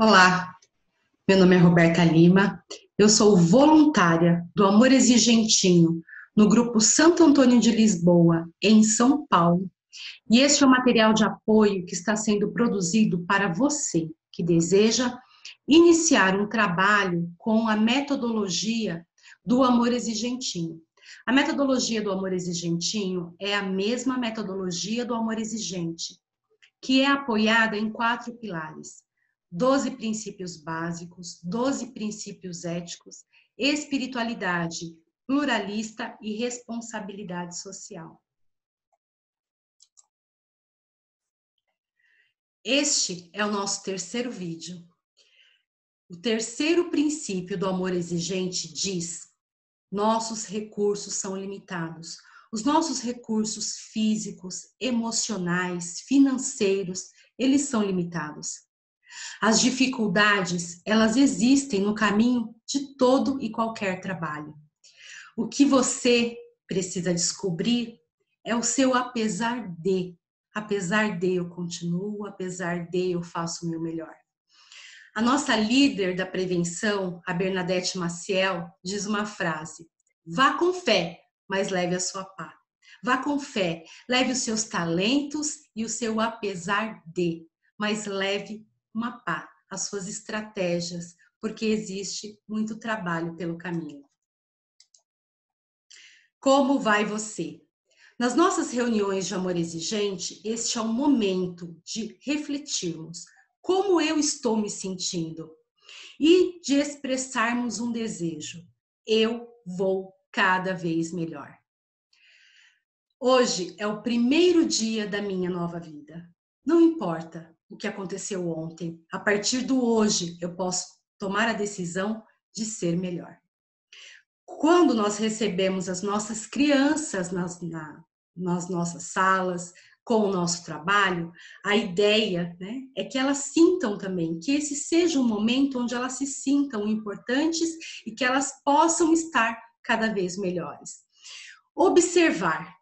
Olá, meu nome é Roberta Lima, eu sou voluntária do Amor Exigentinho no grupo Santo Antônio de Lisboa, em São Paulo, e este é o material de apoio que está sendo produzido para você que deseja iniciar um trabalho com a metodologia do Amor Exigentinho. A metodologia do Amor Exigentinho é a mesma metodologia do Amor Exigente, que é apoiada em quatro pilares 12 princípios básicos, 12 princípios éticos, espiritualidade pluralista e responsabilidade social. Este é o nosso terceiro vídeo. O terceiro princípio do amor exigente diz: nossos recursos são limitados. Os nossos recursos físicos, emocionais, financeiros, eles são limitados. As dificuldades, elas existem no caminho de todo e qualquer trabalho. O que você precisa descobrir é o seu apesar de. Apesar de eu continuo, apesar de eu faço o meu melhor. A nossa líder da prevenção, a Bernadette Maciel, diz uma frase: vá com fé, mas leve a sua pá. Vá com fé, leve os seus talentos e o seu apesar de, mas leve mapar as suas estratégias, porque existe muito trabalho pelo caminho. Como vai você? Nas nossas reuniões de amor exigente, este é o momento de refletirmos como eu estou me sentindo e de expressarmos um desejo. Eu vou cada vez melhor. Hoje é o primeiro dia da minha nova vida. Não importa o que aconteceu ontem. A partir do hoje, eu posso tomar a decisão de ser melhor. Quando nós recebemos as nossas crianças nas, na, nas nossas salas, com o nosso trabalho, a ideia né, é que elas sintam também, que esse seja um momento onde elas se sintam importantes e que elas possam estar cada vez melhores. Observar,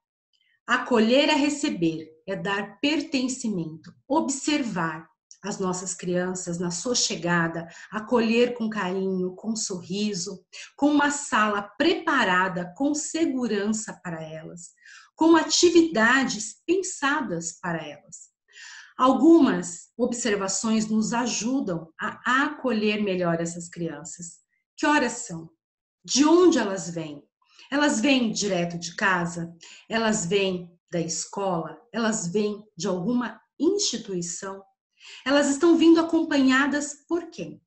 acolher é receber, é dar pertencimento, observar as nossas crianças na sua chegada, acolher com carinho, com sorriso, com uma sala preparada com segurança para elas, com atividades pensadas para elas. Algumas observações nos ajudam a acolher melhor essas crianças. Que horas são? De onde elas vêm? Elas vêm direto de casa? Elas vêm da escola, elas vêm de alguma instituição, elas estão vindo acompanhadas por quem?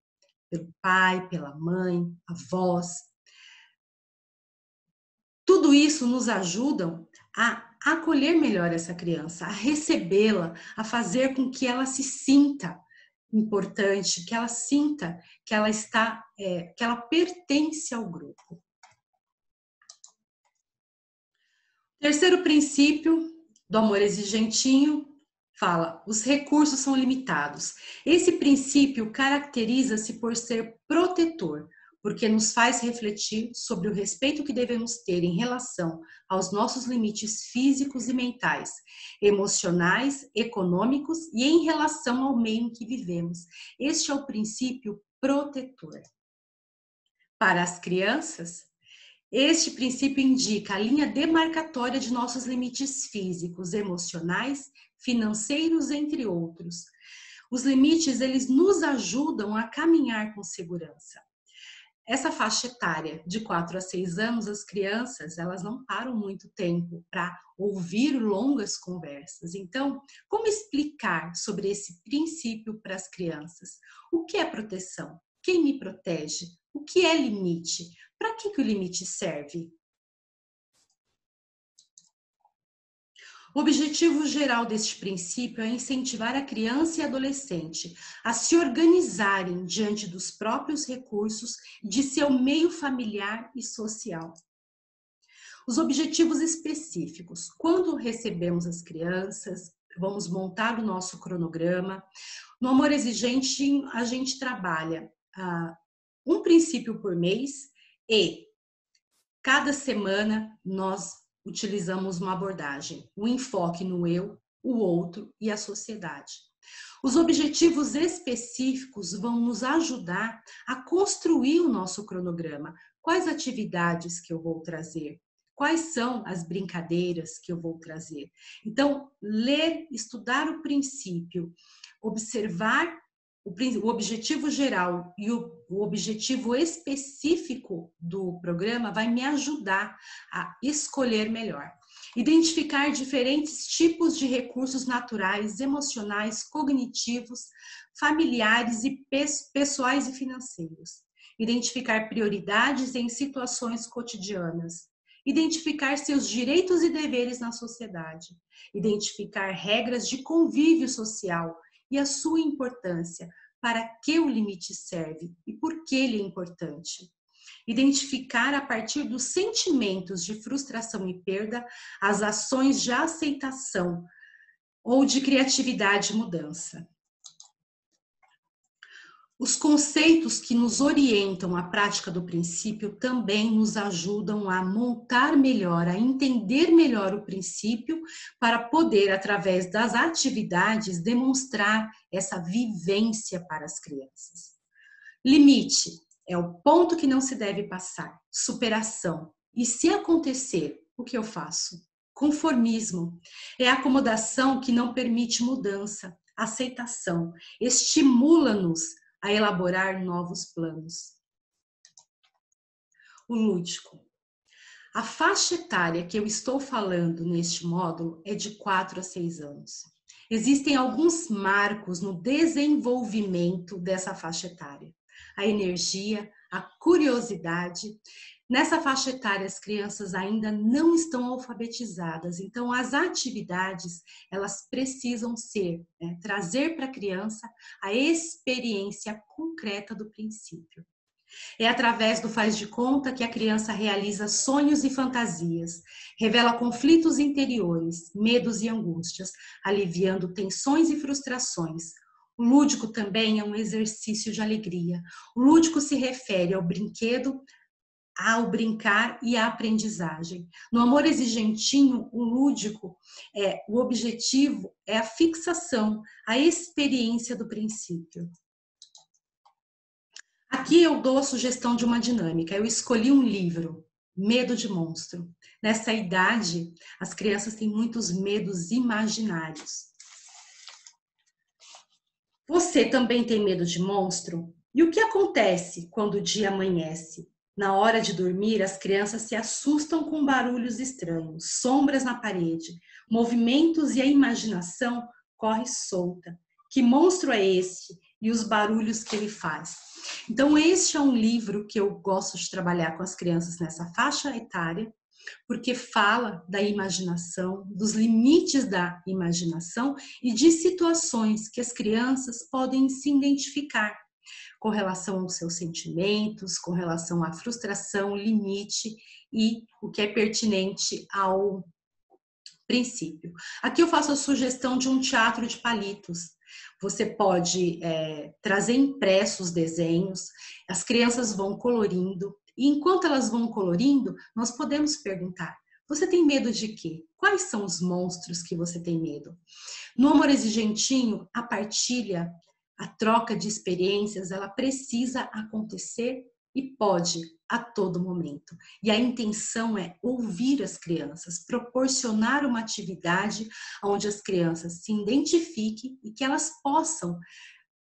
Pelo pai, pela mãe, avós. Tudo isso nos ajuda a acolher melhor essa criança, a recebê-la, a fazer com que ela se sinta importante, que ela sinta que ela está, é, que ela pertence ao grupo. Terceiro princípio do amor exigentinho fala: os recursos são limitados. Esse princípio caracteriza-se por ser protetor, porque nos faz refletir sobre o respeito que devemos ter em relação aos nossos limites físicos e mentais, emocionais, econômicos e em relação ao meio em que vivemos. Este é o princípio protetor. Para as crianças, este princípio indica a linha demarcatória de nossos limites físicos, emocionais, financeiros, entre outros. Os limites, eles nos ajudam a caminhar com segurança. Essa faixa etária de 4 a 6 anos, as crianças, elas não param muito tempo para ouvir longas conversas. Então, como explicar sobre esse princípio para as crianças? O que é proteção? Quem me protege? O que é limite? Para que, que o limite serve? O objetivo geral deste princípio é incentivar a criança e adolescente a se organizarem diante dos próprios recursos de seu meio familiar e social. Os objetivos específicos. Quando recebemos as crianças, vamos montar o nosso cronograma. No Amor Exigente, a gente trabalha ah, um princípio por mês e cada semana nós utilizamos uma abordagem, o um enfoque no eu, o outro e a sociedade. Os objetivos específicos vão nos ajudar a construir o nosso cronograma. Quais atividades que eu vou trazer? Quais são as brincadeiras que eu vou trazer? Então, ler, estudar o princípio, observar o, objetivo geral e o, objetivo específico do programa vai me ajudar a escolher melhor. Identificar diferentes tipos de recursos naturais, emocionais, cognitivos, familiares e pessoais e financeiros. Identificar prioridades em situações cotidianas. Identificar seus direitos e deveres na sociedade. Identificar regras de convívio social e a sua importância, para que o limite serve e por que ele é importante. Identificar a partir dos sentimentos de frustração e perda as ações de aceitação ou de criatividade e mudança. Os conceitos que nos orientam à prática do princípio também nos ajudam a montar melhor, a entender melhor o princípio, para poder, através das atividades, demonstrar essa vivência para as crianças. Limite é o ponto que não se deve passar, superação. E se acontecer, o que eu faço? Conformismo é a acomodação que não permite mudança, aceitação, estimula-nos a elaborar novos planos. O lúdico. A faixa etária que eu estou falando neste módulo é de 4 a 6 anos. Existem alguns marcos no desenvolvimento dessa faixa etária. A energia, a curiosidade Nessa faixa etária, as crianças ainda não estão alfabetizadas, então as atividades elas precisam ser né, trazer para a criança a experiência concreta do princípio. É através do faz de conta que a criança realiza sonhos e fantasias, revela conflitos interiores, medos e angústias, aliviando tensões e frustrações. O lúdico também é um exercício de alegria. O lúdico se refere ao brinquedo, ao brincar e à aprendizagem. No amor exigentinho, o lúdico, é o objetivo é a fixação, a experiência do princípio. Aqui eu dou a sugestão de uma dinâmica. Eu escolhi um livro, Medo de Monstro. Nessa idade, as crianças têm muitos medos imaginários. Você também tem medo de monstro? E o que acontece quando o dia amanhece? Na hora de dormir, as crianças se assustam com barulhos estranhos, sombras na parede, movimentos e a imaginação corre solta. Que monstro é esse? E os barulhos que ele faz. Então, este é um livro que eu gosto de trabalhar com as crianças nessa faixa etária, porque fala da imaginação, dos limites da imaginação e de situações que as crianças podem se identificar com relação aos seus sentimentos, com relação à frustração, limite e o que é pertinente ao princípio. Aqui eu faço a sugestão de um teatro de palitos. Você pode é, trazer impressos desenhos, as crianças vão colorindo, e enquanto elas vão colorindo, nós podemos perguntar: você tem medo de quê? Quais são os monstros que você tem medo? No Amor Exigentinho, a partilha a troca de experiências, ela precisa acontecer e pode a todo momento. E a intenção é ouvir as crianças, proporcionar uma atividade onde as crianças se identifiquem e que elas possam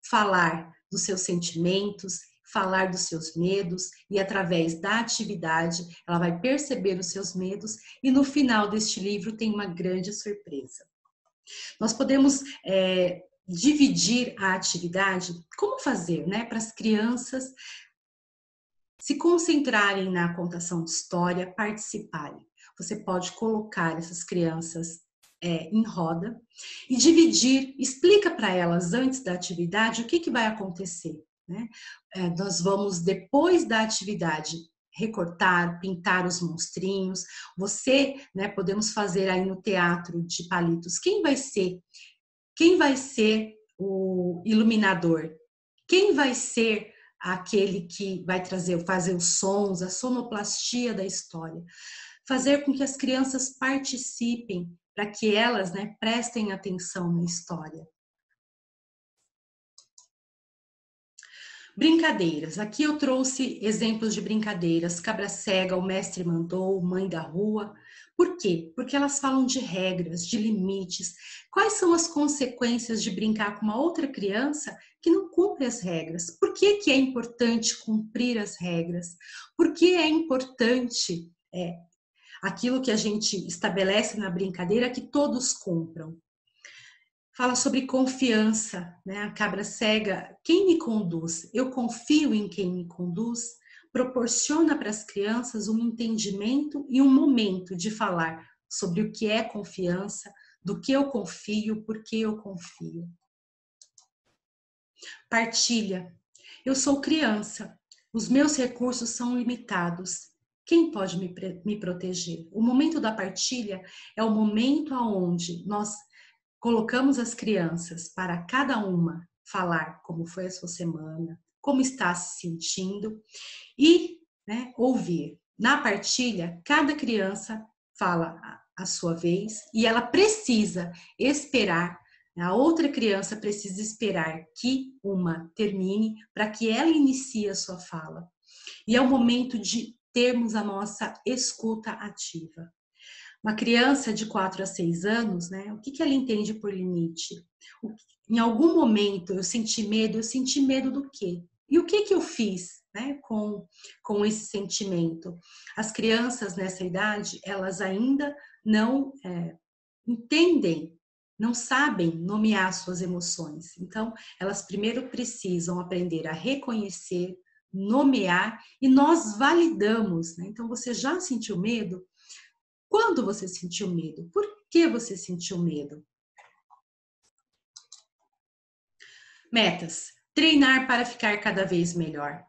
falar dos seus sentimentos, falar dos seus medos e através da atividade ela vai perceber os seus medos e no final deste livro tem uma grande surpresa. Nós podemos é, dividir a atividade, como fazer, né, para as crianças se concentrarem na contação de história, participarem. Você pode colocar essas crianças é, em roda e dividir, explica para elas antes da atividade o que, que vai acontecer. Né? É, nós vamos, depois da atividade, recortar, pintar os monstrinhos. Você, né, podemos fazer aí no teatro de palitos. Quem vai ser quem vai ser o iluminador? Quem vai ser aquele que vai trazer, fazer os sons, a sonoplastia da história? Fazer com que as crianças participem para que elas né, prestem atenção na história. Brincadeiras. Aqui eu trouxe exemplos de brincadeiras. Cabra cega, o mestre mandou, mãe da rua. Por quê? Porque elas falam de regras, de limites. Quais são as consequências de brincar com uma outra criança que não cumpre as regras? Por que, que é importante cumprir as regras? Por que é importante é, aquilo que a gente estabelece na brincadeira que todos cumpram? fala sobre confiança, né? A cabra cega, quem me conduz? Eu confio em quem me conduz? Proporciona para as crianças um entendimento e um momento de falar sobre o que é confiança, do que eu confio, por que eu confio. Partilha. Eu sou criança, os meus recursos são limitados. Quem pode me, me proteger? O momento da partilha é o momento onde nós colocamos as crianças para cada uma falar como foi a sua semana, como está se sentindo e né, ouvir. Na partilha, cada criança fala a sua vez e ela precisa esperar, a outra criança precisa esperar que uma termine para que ela inicie a sua fala. E é o momento de termos a nossa escuta ativa. Uma criança de 4 a 6 anos, né? O que, que ela entende por limite? Em algum momento eu senti medo, eu senti medo do quê? E o que que eu fiz, né, com, com esse sentimento? As crianças nessa idade, elas ainda não é, entendem, não sabem nomear suas emoções. Então, elas primeiro precisam aprender a reconhecer, nomear e nós validamos. Né? Então, você já sentiu medo? Quando você sentiu medo? Por que você sentiu medo? Metas: treinar para ficar cada vez melhor.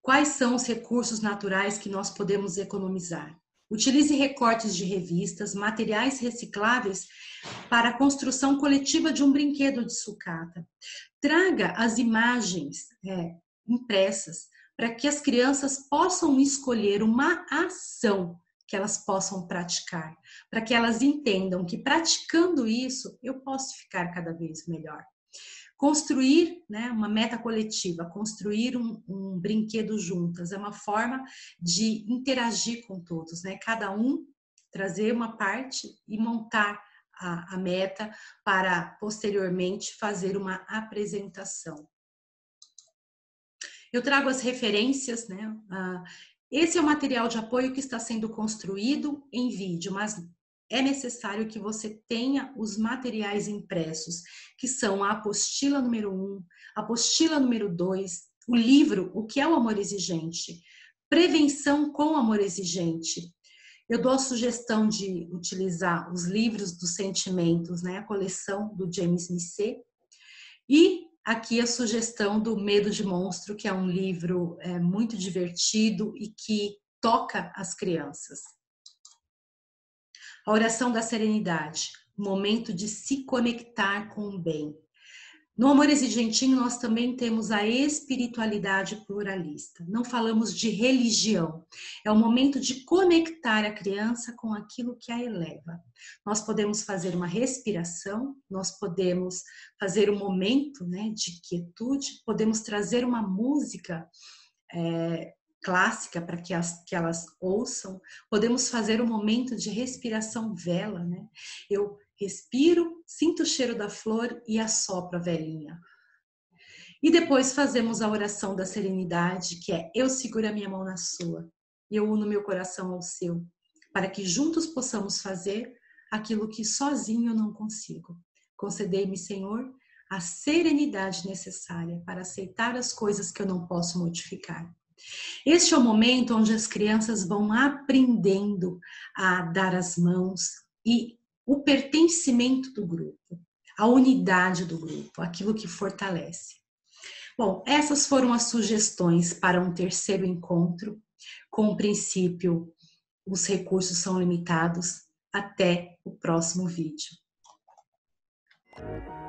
Quais são os recursos naturais que nós podemos economizar? Utilize recortes de revistas, materiais recicláveis para a construção coletiva de um brinquedo de sucata. Traga as imagens é, impressas para que as crianças possam escolher uma ação que elas possam praticar, para que elas entendam que praticando isso eu posso ficar cada vez melhor. Construir né, uma meta coletiva, construir um, um brinquedo juntas, é uma forma de interagir com todos, né? Cada um trazer uma parte e montar a, a meta para posteriormente fazer uma apresentação. Eu trago as referências, né? Uh, esse é o material de apoio que está sendo construído em vídeo, mas é necessário que você tenha os materiais impressos, que são a apostila número 1, um, a apostila número 2, o livro O que é o amor exigente, prevenção com amor exigente. Eu dou a sugestão de utilizar os livros dos sentimentos, né, a coleção do James Missé, e aqui a sugestão do Medo de Monstro, que é um livro é, muito divertido e que toca as crianças. A oração da serenidade, momento de se conectar com o bem. No Amor Exigentinho, nós também temos a espiritualidade pluralista. Não falamos de religião. É o momento de conectar a criança com aquilo que a eleva. Nós podemos fazer uma respiração, nós podemos fazer um momento né, de quietude, podemos trazer uma música é, clássica para que, que elas ouçam, podemos fazer um momento de respiração vela. Né? Eu Respiro, sinto o cheiro da flor e assopro a velhinha. E depois fazemos a oração da serenidade, que é eu seguro a minha mão na sua e eu uno meu coração ao seu, para que juntos possamos fazer aquilo que sozinho eu não consigo. Concedei-me, Senhor, a serenidade necessária para aceitar as coisas que eu não posso modificar. Este é o momento onde as crianças vão aprendendo a dar as mãos e o pertencimento do grupo, a unidade do grupo, aquilo que fortalece. Bom, essas foram as sugestões para um terceiro encontro. Com o princípio, os recursos são limitados. Até o próximo vídeo. Thank you.